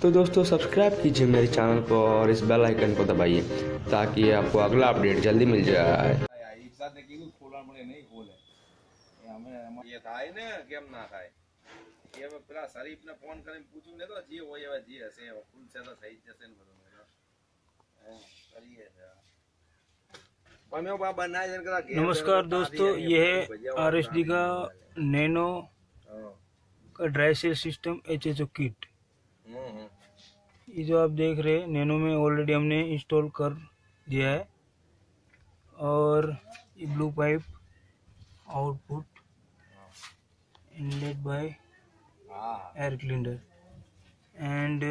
तो दोस्तों सब्सक्राइब कीजिए मेरे चैनल को और इस बेल आइकन को दबाइए ताकि आपको अगला अपडेट जल्दी मिल जाए એક સાથે કીધું ખોલવા મળે નહીં ખોલે એ અમે એમાં એ થાય ને કેમ ના થાય એ હવે પેલા શરીફને ફોન કરીને પૂછ્યું ને તો જે હોય હવે જે હશે હવે ખુલશે તો થઈ જ જશે ને બધું હે, કરીએ છે અમે બાબા ના જણ કરા ઘેર नमस्कार બેઠા दोस्तों તારી ये આવી है ભજીયા आर एस डी का नैनो હા. का dry cell system H H O kit હમ, હમ. ये जो आप देख रहे हैं नैनो में ऑलरेडी हमने इंस्टॉल कर दिया है। और ये blue pipe output inlet by air cleaner and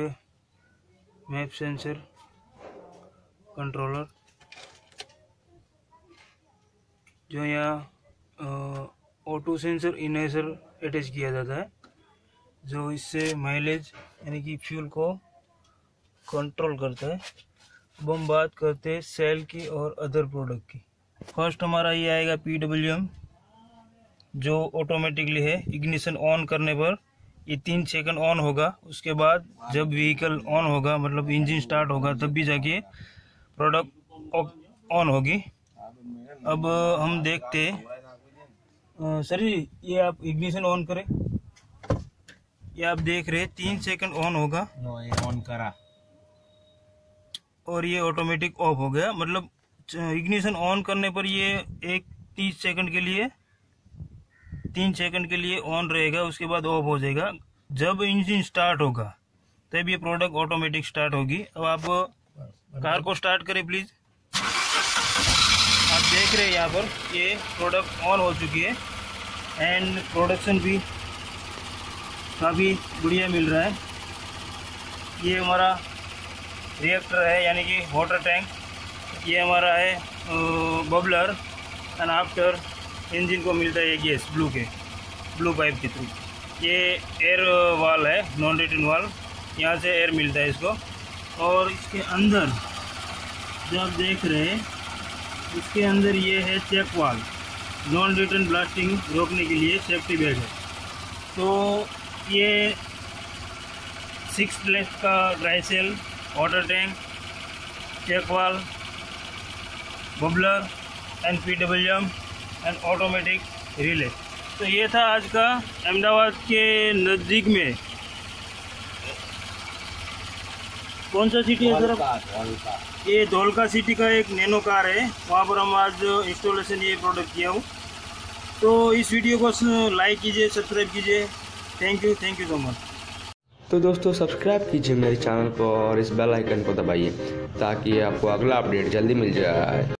map sensor controller जो यहाँ ऑटो सेंसर इनेसर अटैच किया जाता है। जो इससे माइलेज यानी कि फ्यूल को कंट्रोल करता है, अब हम बात करते हैं सेल की और अदर प्रोडक्ट की। फ़र्स्ट हमारा ये आएगा पी डब्ल्यू एम जो ऑटोमेटिकली है इग्निशन ऑन करने पर ये तीन सेकंड ऑन होगा। उसके बाद जब व्हीकल ऑन होगा मतलब इंजन स्टार्ट होगा, तब भी जाके प्रोडक्ट ऑन होगी। अब हम देखते हैं सर जी, ये आप इग्निशन ऑन करें। ये आप देख रहे हैं तीन सेकंड ऑन होगा। नो ये ऑन करा। और ये ऑटोमेटिक ऑफ़ हो गया। मतलब इग्निशन ऑन करने पर ये एक तीस सेकंड के लिए तीन सेकंड के लिए ऑन रहेगा उसके बाद ऑफ़ हो जाएगा। जब इंजन स्टार्ट होगा तब ये प्रोडक्ट ऑटोमेटिक स्टार्ट होगी। अब आप कार को स्टार्ट करें प्लीज़ आप देख रहे हैं यहाँ पर ये प्रोडक्ट ऑन हो चुकी है। एंड प्रोडक्शन भी काफ़ी बढ़िया मिल रहा है। ये हमारा रिएक्टर है, यानी कि वाटर टैंक ये हमारा है बबलर एंड आफ्टर इंजन को मिलता है ये गैस ब्लू के ब्लू पाइप के थ्रू ये एयर वाल है नॉन रिटर्न वाल यहाँ से एयर मिलता है इसको। और इसके अंदर, जो आप देख रहे हैं, इसके अंदर ये है चेक वाल नॉन रिटर्न ब्लास्टिंग रोकने के लिए सेफ्टी बेल्ट है। तो ये सिक्स लेग का dry cell water tank check valve bubbler and P W M and automatic relay तो ये था आज का अहमदाबाद के नज़दीक में। कौन सा सिटी है सर ये धोलका सिटी का एक नैनो कार है। वहाँ पर हम आज इंस्टॉलेशन ये प्रोडक्ट किया हूँ। तो इस वीडियो को लाइक कीजिए सब्सक्राइब कीजिए। Thank you thank you so much तो दोस्तों सब्सक्राइब कीजिए मेरे चैनल को और इस बेल आइकन को दबाइए ताकि आपको अगला अपडेट जल्दी मिल जाए।